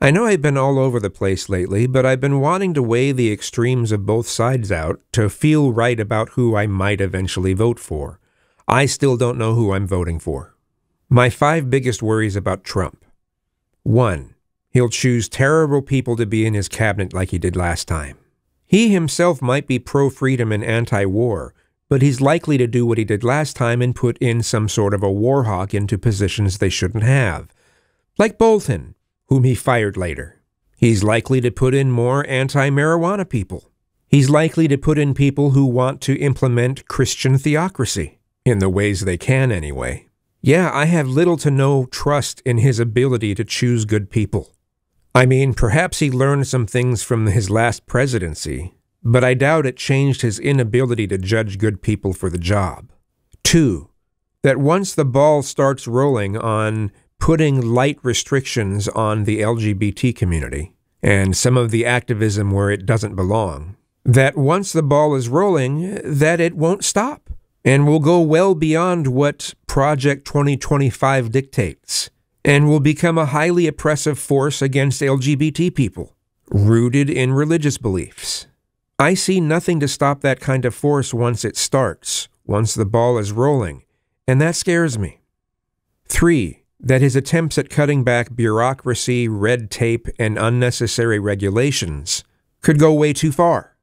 I know I've been all over the place lately, but I've been wanting to weigh the extremes of both sides out to feel right about who I might eventually vote for. I still don't know who I'm voting for. My five biggest worries about Trump. 1. He'll choose terrible people to be in his cabinet like he did last time. He himself might be pro freedom and anti war, but he's likely to do what he did last time and put in some sort of a war hawk into positions they shouldn't have. Like Bolton, whom he fired later. He's likely to put in more anti marijuana people. He's likely to put in people who want to implement Christian theocracy, in the ways they can anyway. Yeah, I have little to no trust in his ability to choose good people. I mean, perhaps he learned some things from his last presidency, but I doubt it changed his inability to judge good people for the job. Two, that once the ball starts rolling on putting light restrictions on the LGBT community and some of the activism where it doesn't belong, that once the ball is rolling, that it won't stop and will go well beyond what Project 2025 dictates, and will become a highly oppressive force against LGBT people, rooted in religious beliefs. I see nothing to stop that kind of force once it starts, once the ball is rolling, and that scares me. Three, that his attempts at cutting back bureaucracy, red tape, and unnecessary regulations could go way too far.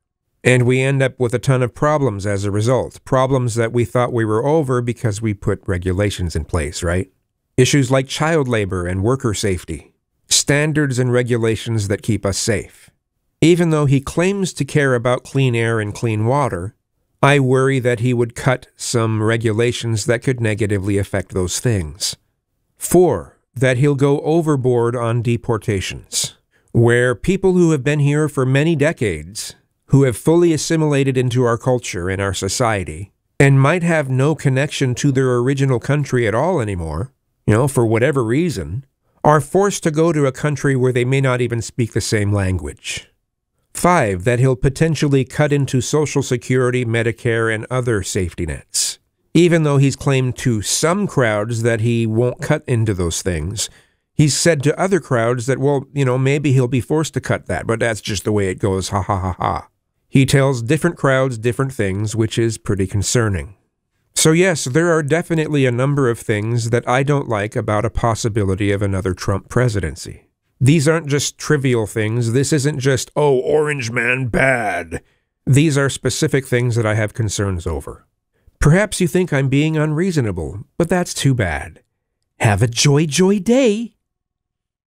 And we end up with a ton of problems as a result. Problems that we thought we were over because we put regulations in place, right? Issues like child labor and worker safety. Standards and regulations that keep us safe. Even though he claims to care about clean air and clean water, I worry that he would cut some regulations that could negatively affect those things. Four, that he'll go overboard on deportations, where people who have been here for many decades who have fully assimilated into our culture and our society and might have no connection to their original country at all anymore, you know, for whatever reason, are forced to go to a country where they may not even speak the same language. Five, that he'll potentially cut into Social Security, Medicare, and other safety nets. Even though he's claimed to some crowds that he won't cut into those things, he's said to other crowds that, well, you know, maybe he'll be forced to cut that, but that's just the way it goes, ha ha ha ha. He tells different crowds different things, which is pretty concerning. So, yes, there are definitely a number of things that I don't like about a possibility of another Trump presidency. These aren't just trivial things. This isn't just, oh, Orange Man bad. These are specific things that I have concerns over. Perhaps you think I'm being unreasonable, but that's too bad. Have a joy, joy day.